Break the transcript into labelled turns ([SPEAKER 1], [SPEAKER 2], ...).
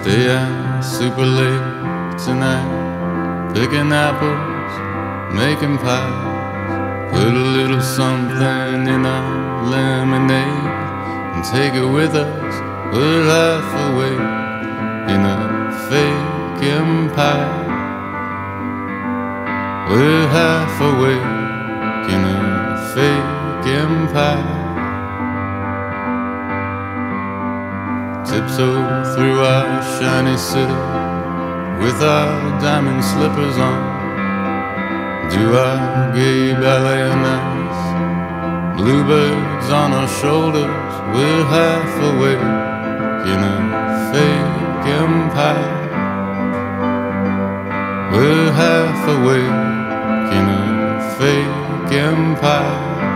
[SPEAKER 1] Stay out super late tonight, picking apples, making pies. Put a little something in our lemonade and take it with us. We're half awake in a fake empire. We're half awake in a fake empire. Tiptoe through our shiny city with our diamond slippers on. Do our gay ballet nights. Bluebirds on our shoulders, we're half awake in a fake empire. We're half awake in a fake empire.